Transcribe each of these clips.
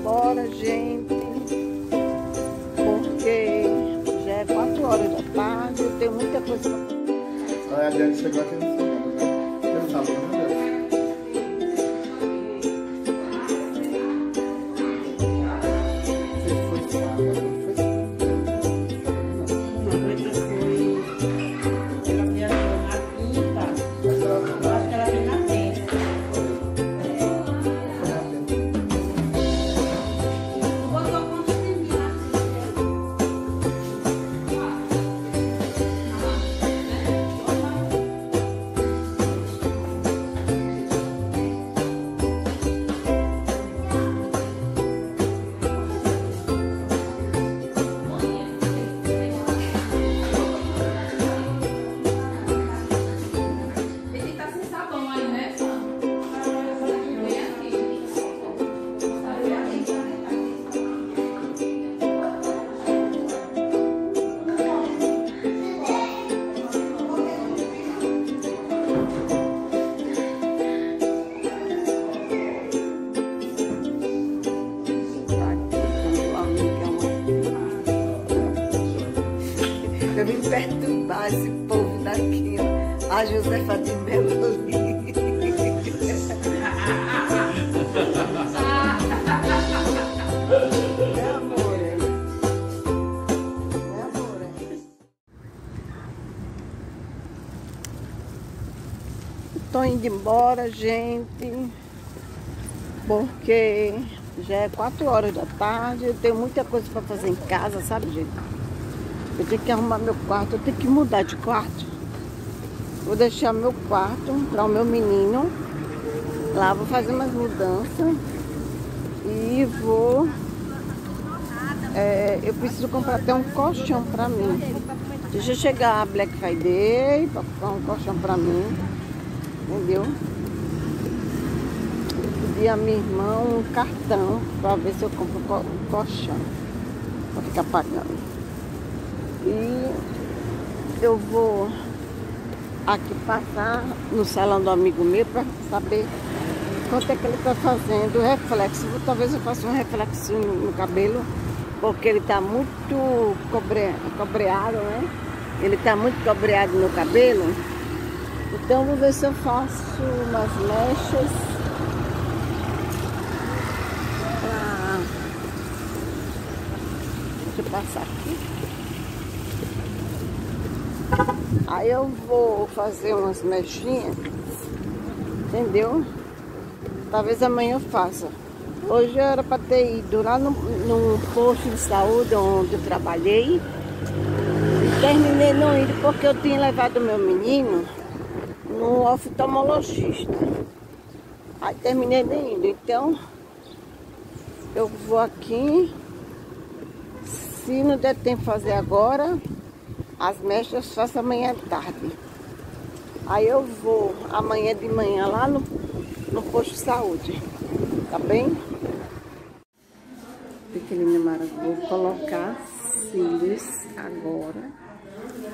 embora, gente. Porque já é 4 horas da tarde, eu tenho muita coisa pra fazer. Aí a Dani chegou aqui no Eu vim perturbar esse povo daqui, ó. A Josefa de Melo ali. É amor. É amor. Tô indo embora, gente. Porque já é 4 horas da tarde, eu tenho muita coisa para fazer em casa, sabe, gente? Eu tenho que arrumar meu quarto, eu tenho que mudar de quarto. Vou deixar meu quarto para o meu menino. Lá vou fazer umas mudanças. E vou. é, eu preciso comprar até um colchão para mim. Deixa eu chegar a Black Friday para comprar um colchão para mim. Entendeu? Eu pedi a minha irmã um cartão para ver se eu compro um co- colchão. Para ficar pagando. E eu vou aqui passar no salão do amigo meu para saber quanto é que ele está fazendo reflexo. Talvez eu faça um reflexo no, cabelo, porque ele está muito cobre, cobreado, né? Ele está muito cobreado no cabelo. Então vou ver se eu faço umas mechas. Deixa eu passar aqui. Aí eu vou fazer umas mechinhas, entendeu? Talvez amanhã eu faça. Hoje eu era para ter ido lá no, no posto de saúde onde eu trabalhei. E terminei não indo porque eu tinha levado meu menino no oftalmologista. Aí terminei nem indo. Então eu vou aqui. Se não der tempo fazer agora, as mechas faço amanhã tarde. Aí eu vou amanhã de manhã lá no, no posto de saúde. Tá bem? Pequenina Mara, vou colocar cílios agora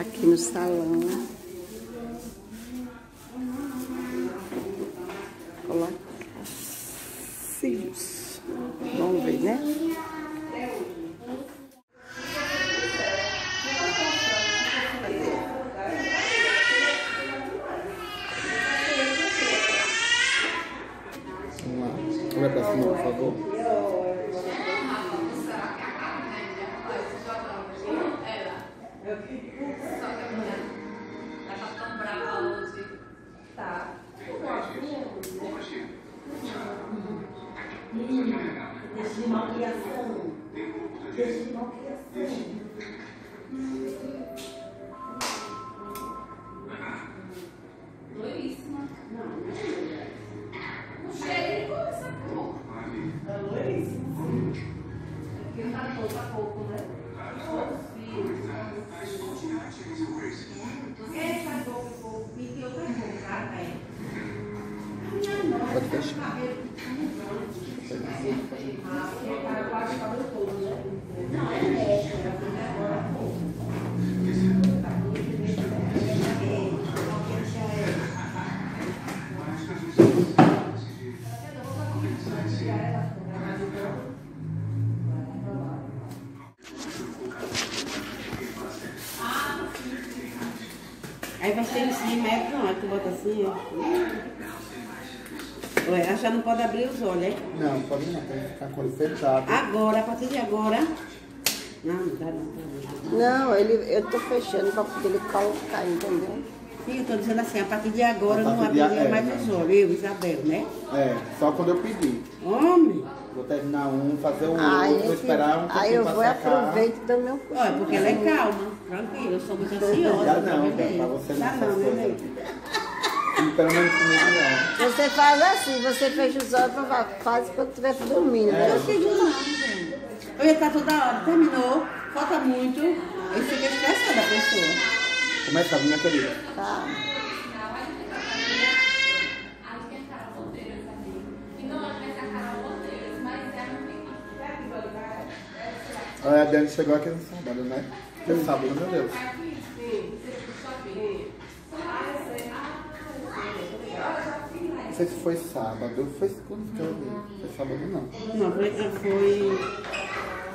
aqui no salão. Colocar cílios. Vamos ver, né? Deixa de malcriação. Deixa de malcriação. Loiríssima. Não chega e come essa porra. Porque tá pouco a pouco, né? Os filhos. Ele faz pouco, pouco. E eu faz pouco, tá? É. Pode fechar. Cabelo. Não, aí tu bota assim, ó. Ué, já não pode abrir os olhos, é? Não, pode não, tem que ficar com ele fechado. Agora, a partir de agora. Não, não dá não, tá não. Não, ele, eu tô fechando pra poder ele colocar, entendeu? Sim, eu tô dizendo assim, a partir de agora não partir de abriria a- mais é, os olhos, eu, Isabel, né? É, só quando eu pedir. Homem! Vou terminar um, fazer o Aí, outro, vou esperar um aí pouquinho eu pra vou e aproveito e dou meu Olha, porque ela é calma, tranquila, eu sou muito ansiosa. Já pra não, beber. pra você não essas não, né, coisas. E pelo menos comigo não. Você faz assim, você fecha os olhos, fa- faz quando estiver dormindo, né? Eu não, gente. Eu ia estar toda hora, terminou, falta muito, aí fica estressada a pessoa. Começa minha querida. Tá. A Dani chegou aqui no sábado, né? Que sábado, meu Deus. Não sei se foi sábado, foi quando que eu vi? Foi sábado não. Não, foi, foi.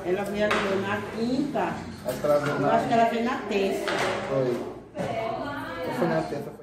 Ela viajou na quinta, Acho que ela veio eu na... acho que ela veio na terça. Foi. Ou foi na terça, foi.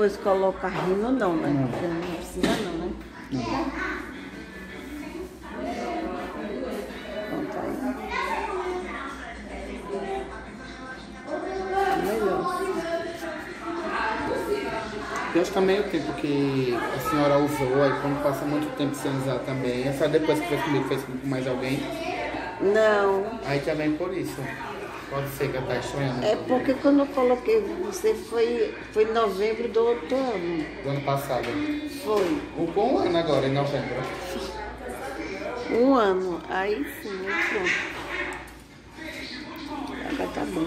depois colocar rino não, né? Não, não precisa não, né? Não. Pronto aí. Melhor. Eu acho que é meio tempo que a senhora usou, aí quando passa muito tempo sem usar também, é só depois que fez comigo, fez com mais alguém. Não. Aí também por isso. Pode ser que eu estranhando. É porque quando eu coloquei você foi, foi em novembro do outro ano. Do ano passado. Foi. Com um ano agora, em novembro. Um ano. Aí sim, pronto. Agora tá bom.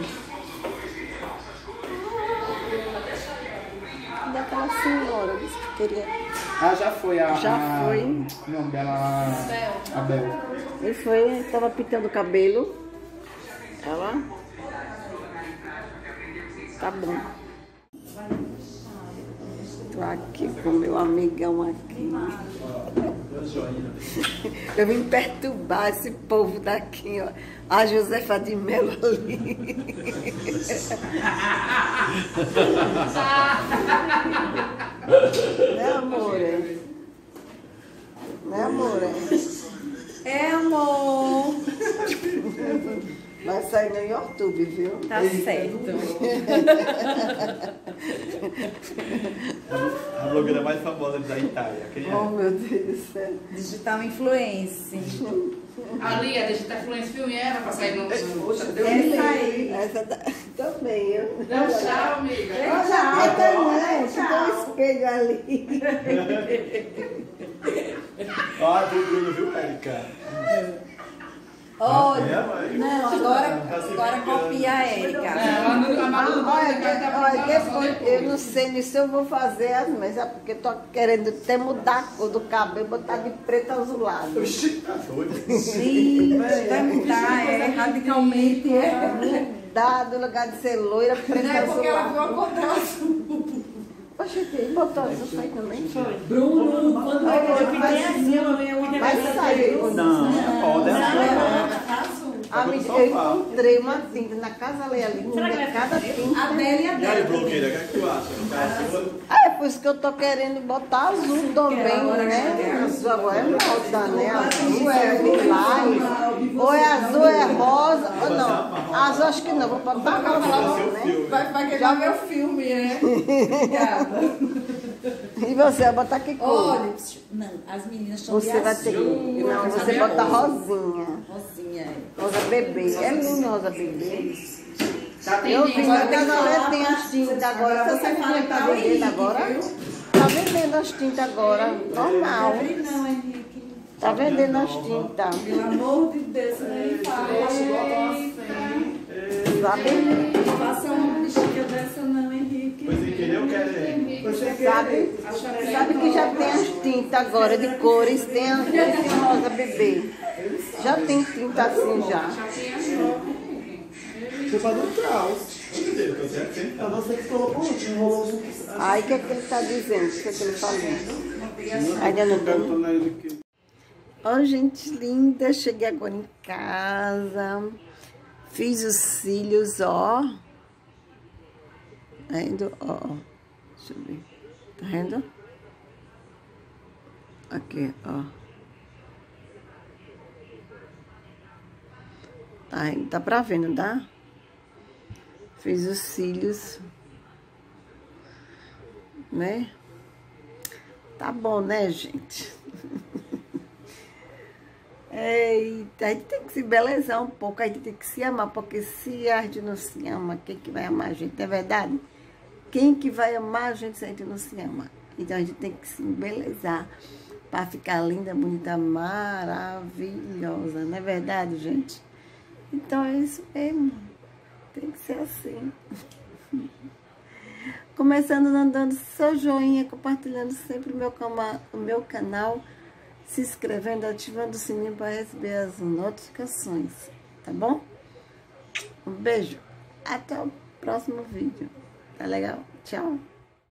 Daquela senhora, disse que queria. Ah, já foi a. Já a- foi. O nome dela. A Bel. Ele foi, tava pintando o cabelo. Ela. Tá bom. Tô aqui com meu amigão aqui. Eu vim perturbar esse povo daqui, ó. A Josefa de Melo ali. né, amor? Né, amor? É, amor. Vai sair no YouTube, viu? Tá certo. A blogueira mais famosa da Itália. Quem é? Oh, meu Deus do céu. Digital influence. Ali, a Digital Influence Filme era pra sair no. Essa aí. Essa da... também, eu. Dá um tchau, amiga. Ah, também, tem um espelho ali. Ó, a do Bruno, viu, Érica? Olha, É, não, agora, agora copia a Érica. Ah, Malu não olha, depois, eu não sei nem se eu vou fazer as mesas, porque tô querendo até mudar a cor do cabelo, botar de preto azulado. Oxi, tá doido. Sim, vai mudar, é, radicalmente. É. Mudar do lugar de ser loira, preto Não é porque ela viu azulado. a cor dela azul. Quem botou isso aí também? Bruno, quando eu eu pedi vai- assim, eu Vai sair. Não, pode é Ah, me- eu encontrei uma tinta na casa ali, ali, cada A tinta. dela e a E aí, dela. blogueira, o que é que tu acha? Ah, é por isso que eu tô querendo botar azul também, né? Azul agora é moda, né? Azul é lilás. Ou é azul, ou é rosa. Ou não. Azul acho que não, vou botar rosa, seu né? filme. Vai, vai queimar meu filme, né? Obrigada. E você vai botar que cor? Olha, não, as meninas estão Você vai ter que. Não, você bota rosinha. rosinha. Rosa bebê. É lindo rosa bebê. Já tem Eu vi na agora tem as tintas agora. Você fala não tá vendendo agora? Tá vendendo as tintas agora. Normal. Não, Henrique. Tá vendendo as tintas. Pelo amor de Deus, nem fala. Sabe? Faça uma bexiga dessa não, Henrique. Pois entendeu? Quer Sabe? Sabe que já tem as tintas agora de cores, tem a tem a rosa bebê. Já tem tinta assim já. Culpa do caos. É você que colocou, enrolou. Aí o que, é que ele está dizendo? O que, é que ele falou? Ainda não tem. Ó, gente linda, cheguei agora em casa. Fiz os cílios, ó. Tá vendo? Ó. Deixa eu ver. Tá vendo? Aqui, ó. Tá, tá pra ver, não dá? Fiz os cílios. Né? Tá bom, né, gente? Eita, a gente tem que se belezar um pouco, a gente tem que se amar, porque se a gente não se ama, quem que vai amar a gente, é verdade? Quem que vai amar a gente se a gente não se ama? Então a gente tem que se embelezar para ficar linda, bonita, maravilhosa, não é verdade, gente? Então é isso mesmo, tem que ser assim. Começando dando seu joinha, compartilhando sempre o meu, o meu canal se inscrevendo, ativando o sininho para receber as notificações, tá bom? Um beijo, até o próximo vídeo, tá legal? Tchau!